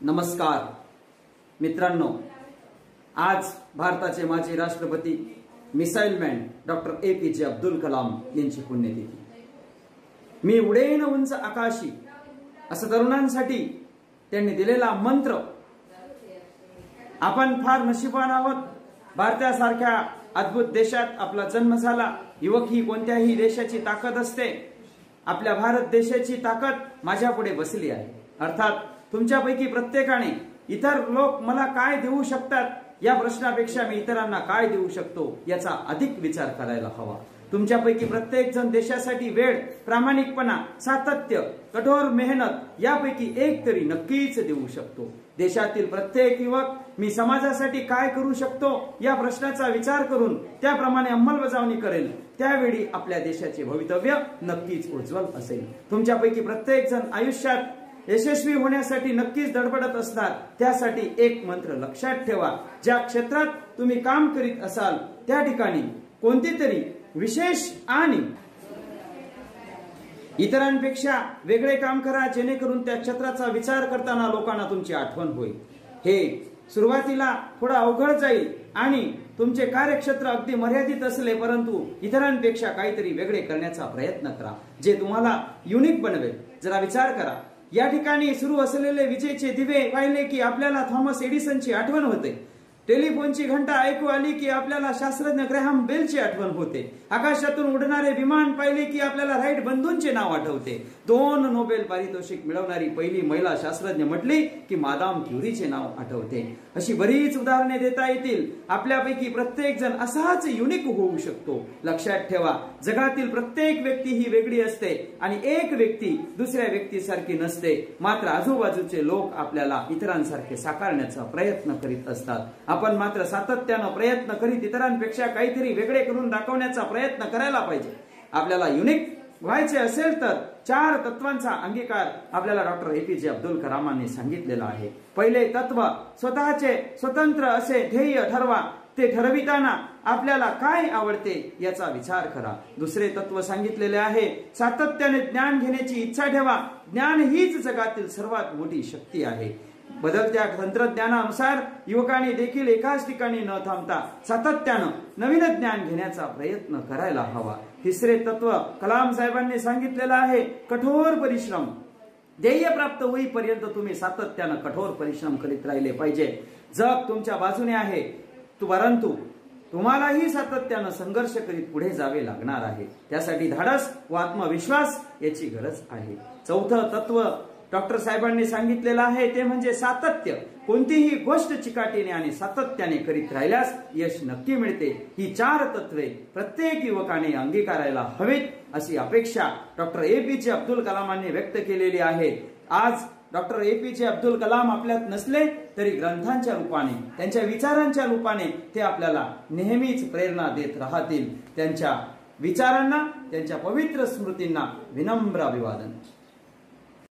नमस्कार. मित्रांनो आज भारताचे माजी राष्ट्रपती missile man doctor A P J Abdul Kalam यांची पुण्यतिथी. मी उडेन उंच आकाशी असं तरुणांसाठी त्यांनी दिलेला मंत्र आपण फार नशिबान आहोत. भारतासारख्या अद्भुत देशात आपला जन्म झाला. युवक ही कोणत्याही देशाची ताकद असते. आपल्या भारत देशाची ताकद माझ्यापुढे बसली आहे. अर्थात तुमच्यापैकी प्रत्येकाने इतर लोक मला काय देऊ शकतात या प्रश्नापेक्षा मी इतरांना काय देऊ शकतो याचा अधिक विचार करायला हवा. तुमच्यापैकी प्रत्येक जण देशासाठी वेळ प्रामाणिकपणा सातत्य कठोर मेहनत यापैकी एक तरी नक्कीच देऊ शकतो. देशातील प्रत्येक युवक मी समाजासाठी काय करू शकतो या प्रश्नाचा विचार करून त्याप्रमाणे अंमलबजावणी करेल. त्यावेळी आपल्या देशाचे भवितव्य नक्कीच उज्ज्वल असेल. तुमच्यापैकी प्रत्येक जण आयुष्यात यशस्वी होण्यासाठी नक्कीच धडपडत असतात. त्यासाठी एक मंत्र लक्षात ठेवा. ज्या क्षेत्रात तुम्ही काम करीत असाल त्या ठिकाणी कोणती तरी विशेष आणि इतरांपेक्षा वेगळे काम करा जेणेकरून त्या क्षेत्राचा विचार करताना लोकांना तुमची आठवण होईल. हे सुरुवातीला थोडं अवघड जाईल आणि तुमचे कार्यक्षेत्र अगदी मर्यादित असले परंतु इतरांपेक्षा काहीतरी वेगळे करण्याचा प्रयत्न करा जे तुम्हाला युनिक बनवेल. जरा विचार करा. या ठिकाणी सुरू असलेले विजेचे दिवे पाहिले की आपल्याला थॉमस एडिसनची आठवण होते. टेलिफोनची घंटा ऐकू आली की आपल्याला शास्त्रज्ञ ग्रॅहम बेलची आठवण होते. आकाशातून उडणारे विमान पाहिले की आपल्याला राईट बंधूंचे नाव आठवते. दोन नोबेल पारितोषिक मिळवणारी पहिली महिला शास्त्रज्ञ म्हटली की मादाम क्युरीचे नाव आठवते. अशी बरीच उदाहरणे देता येतील. आपल्यापैकी प्रत्येक जण असाच युनिक होऊ शकतो. लक्षात ठेवा जगातील प्रत्येक व्यक्ती ही वेगळी असते आणि एक व्यक्ती दुसऱ्या व्यक्तीसारखी नसते. मात्र आजूबाजूचे लोक आपल्याला इतरांसारखे साकारण्याचा प्रयत्न करीत असतात. आपण मात्र सातत्यानं प्रयत्न करीत इतरांपेक्षा काहीतरी वेगळे करून दाखवण्याचा प्रयत्न करायला पाहिजे. आपल्याला युनिक व्हायचे असेल तर चार तत्वांचा अंगीकार आपल्याला doctor A P J Abdul कलामांनी सांगितलेला आहे. पहिले तत्व स्वतःचे स्वतंत्र असे ध्येय ठरवा. ते ठरविताना आपल्याला काय आवडते याचा विचार करा. दुसरे तत्व सांगितलेले आहे सातत्याने ज्ञान घेण्याची इच्छा ठेवा. ज्ञान हीच जगातील सर्वात मोठी शक्ती आहे. बदलत्या तंत्रज्ञानानुसार युवकांनी देखील एकाच ठिकाणी न थांबता सातत्यानं नवीन ज्ञान घेण्याचा प्रयत्न करायला हवा. तिसरे तत्व कलाम साहेबांनी सांगितलेलं आहे कठोर परिश्रम. ध्येय प्राप्त होईपर्यंत तुम्ही सातत्यानं कठोर परिश्रम करीत राहिले पाहिजे. जग तुमच्या बाजूने आहे परंतु तुम्हालाही सातत्यानं संघर्ष करीत पुढे जावे लागणार आहे. त्यासाठी धाडस व आत्मविश्वास याची गरज आहे. चौथं तत्व डॉक्टर साहेबांनी सांगितलेलं आहे ते म्हणजे सातत्य. कोणतीही गोष्ट चिकाटीने आणि सातत्याने करीत राहिल्यास यश नक्की मिळते. ही चार तत्वे प्रत्येक युवकाने अंगीकारायला हवीत अशी अपेक्षा doctor A P J Abdul कलामांनी व्यक्त केलेली आहे. आज doctor A P J Abdul Kalam आपल्यात नसले तरी ग्रंथांच्या रूपाने त्यांच्या विचारांच्या रूपाने ते आपल्याला नेहमीच प्रेरणा देत राहतील. त्यांच्या विचारांना त्यांच्या पवित्र स्मृतींना विनम्र अभिवादन.